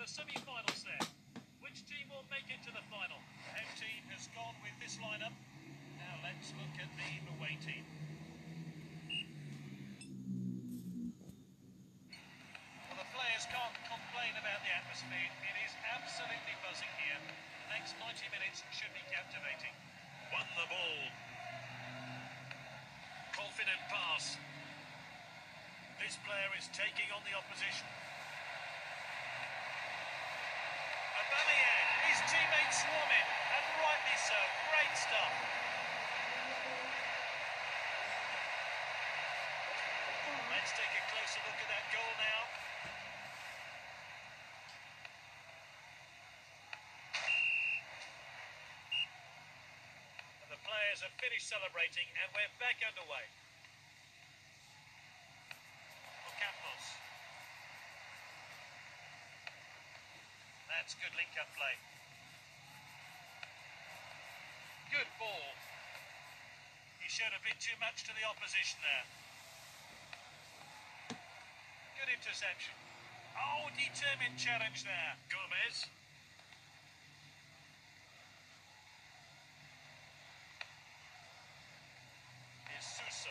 the semi-finals there. Which team will make it to the final? The home team has gone with this lineup. Now let's look at the away team. Well, the players can't complain about the atmosphere. It is absolutely buzzing here. The next 90 minutes should be captivating. Won the ball. Confident pass. This player is taking on the opposition. Aubameyang, his teammates swarm him, and rightly so. Great stuff. Let's take a closer look at that goal now. And the players have finished celebrating, and we're back underway. Ocampos. That's good link-up play. Good ball. He showed a bit too much to the opposition there. Good interception. Oh, determined challenge there. Gomez. Here's Suso.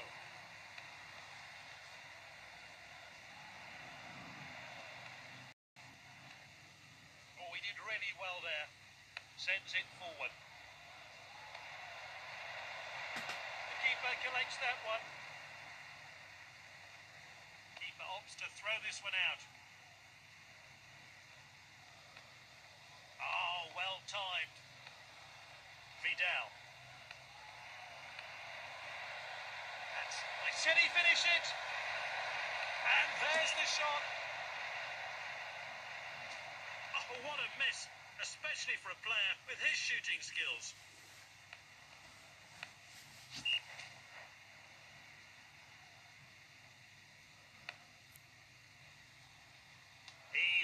Oh, he did really well there. Sends it forward. The collects that one. Keeper opts to throw this one out. Oh, well timed. Vidal. That's, I said he finish it. And there's the shot. Oh, what a miss, especially for a player with his shooting skills.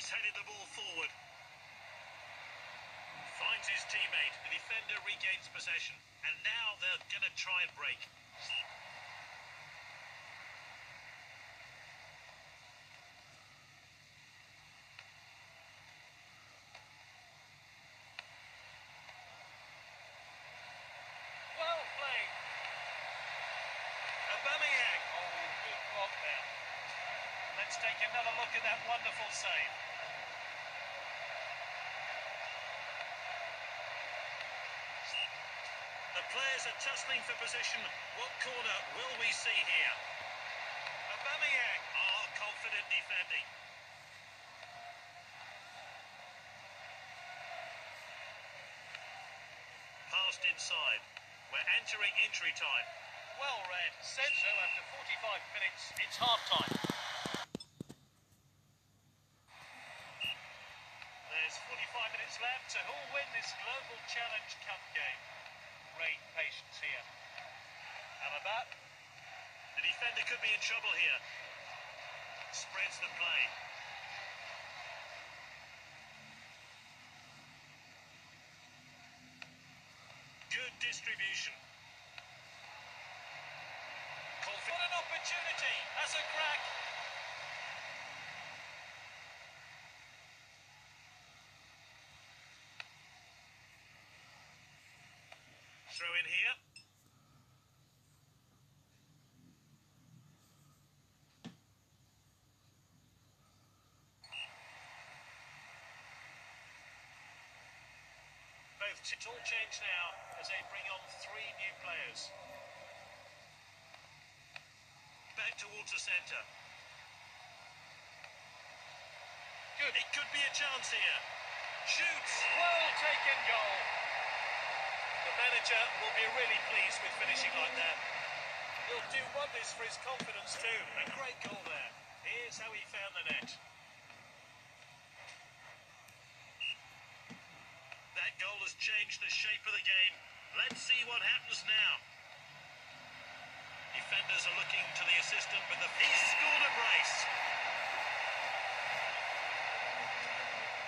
He's headed the ball forward. Finds his teammate. The defender regains possession. And now they're going to try and break. Well played. Aubameyang. Oh, good block there. Let's take another look at that wonderful save. The players are tussling for position. What corner will we see here? Aubameyang. Oh, confident defending. Passed inside. We're entering injury time. Well read. Said so after 45 minutes. It's half time. There's 45 minutes left to who'll win this Global Challenge Cup game. Great patience here. Alabat. The defender could be in trouble here. Spreads the play. Good distribution. What an opportunity as a crack. Throw in here. Both it's all changed now as they bring on three new players. Back towards the centre. Good. It could be a chance here. Shoots. Well taken goal. Manager will be really pleased with finishing like that. He'll do wonders for his confidence too. A great goal there. Here's how he found the net. That goal has changed the shape of the game. Let's see what happens now. Defenders are looking to the assistant, but the he's scored a brace.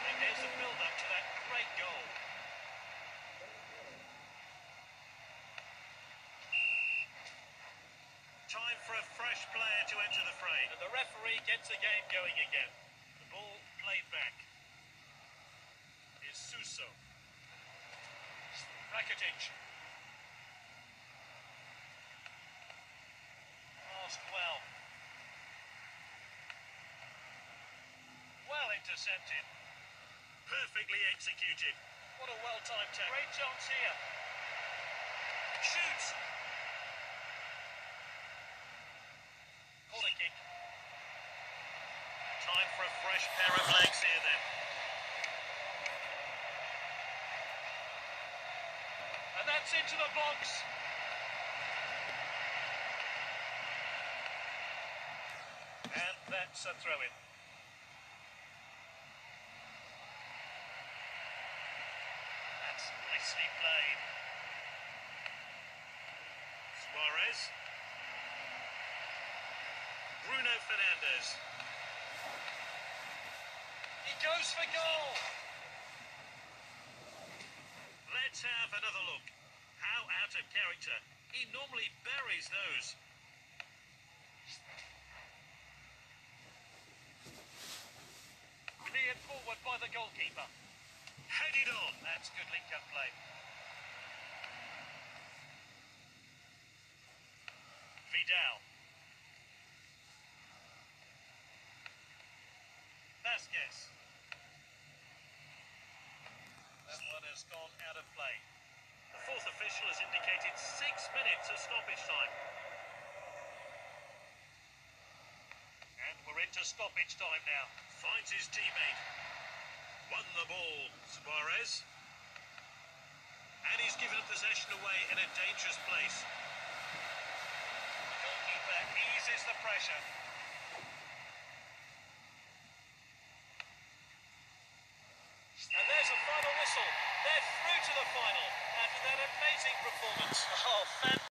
And here's the build-up to that great goal. Time for a fresh player to enter the fray. And the referee gets the game going again. The ball played back. so. Rakitic. Passed well. Well intercepted. Perfectly executed. What a well-timed tackle. Great chance here. Shoots. Corner kick. Time for a fresh pair of legs here then. And that's into the box. And that's a throw in. That's nicely played. Suarez. Bruno Fernandes. He goes for goal. Let's have another look. How out of character. He normally buries those. Cleared forward by the goalkeeper. Headed on. That's good link-up play. Vidal. Vasquez. That one has gone out of play. The fourth official has indicated six minutes of stoppage time. And we're into stoppage time now. Finds his teammate. Won the ball, Suarez. And he's given possession away in a dangerous place. The goalkeeper eases the pressure. And there's a